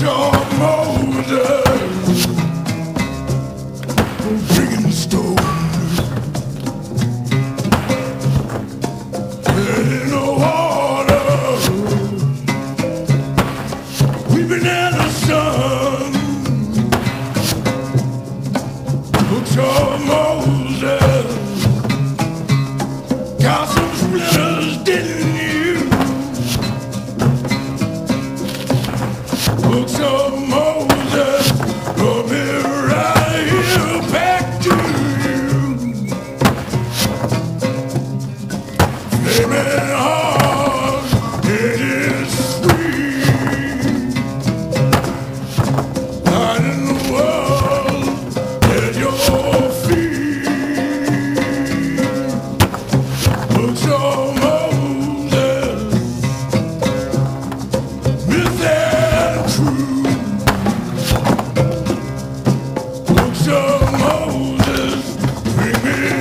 your molders Bringing stone.